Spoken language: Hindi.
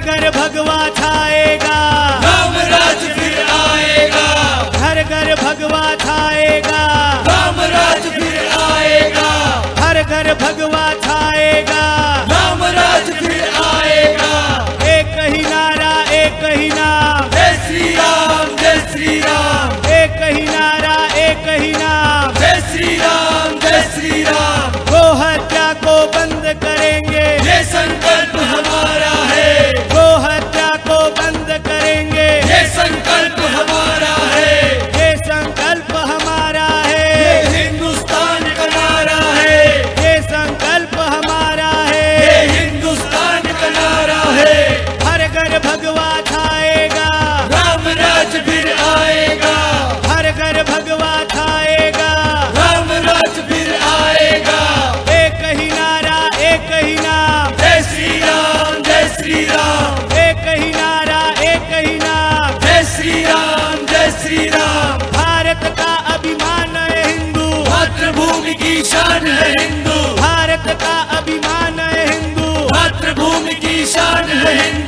घर भगवा छाएगा। रामराज फिर आएगा। घर घर भगवा छाएगा। रामराज फिर आएगा। हर घर भगवा छाएगा। रामराज फिर आएगा। एक ही नारा एक ही नाम। जय श्री राम जय श्री राम। भूमि की शान है हिंदू। भारत का अभिमान है हिंदू। मातृभूमि की शान है हिंदू।